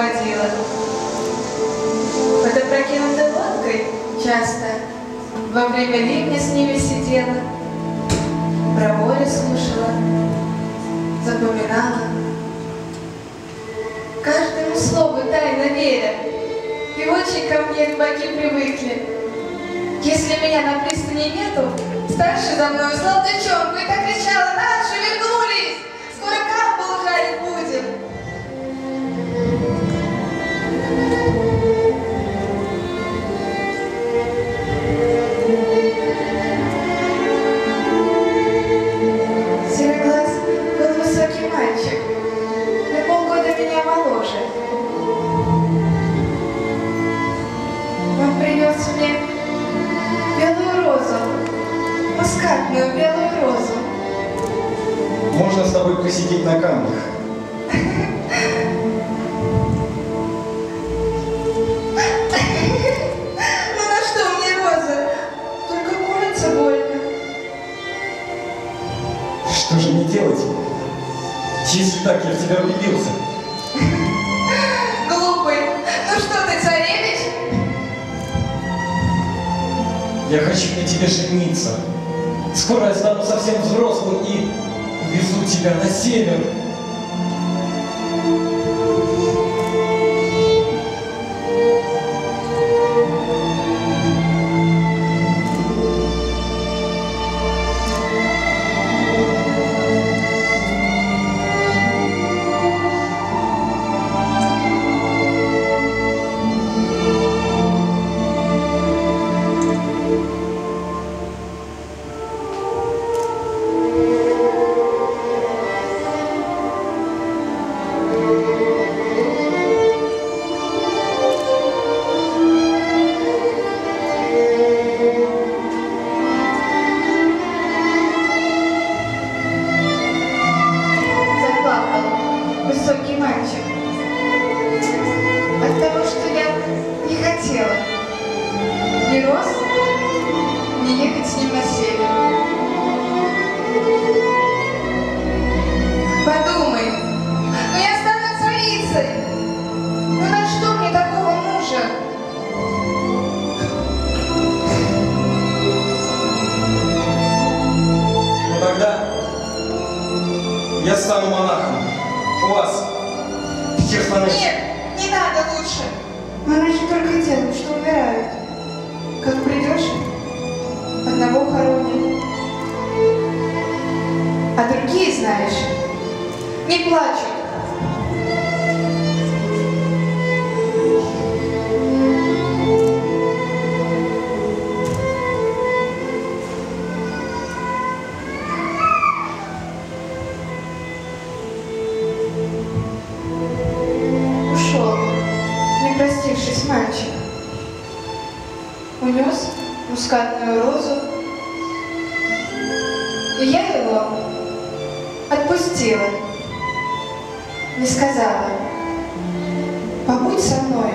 водила. Под опрокинутой лодкой часто во время ливня с ними сидела, про море слушала, запоминала. Каждому слову тайно веря, и очень ко мне рыбаки привыкли. Если меня на пристани нету, старший за мной услал девчонку и так Он принес мне белую розу, мускатную белую розу. Можно с тобой посидеть на камнях? Ну на что мне роза? Только курица больно. Что же мне делать? Если так, я в тебя влюбился. Я хочу на тебе жениться. Скоро я стану совсем взрослым и везу тебя на север. Ни ехать с ним на север. Подумай, ну я стану царицей. Ну на что мне такого мужа? Но тогда я стану монахом. У вас. Нет, не надо лучше. Монахи только делают, что умирают. А другие, знаешь, не плачут. Ушел, не простившись мальчик. Унес мускатную розу. И я его отпустила. Не сказала, побудь со мной,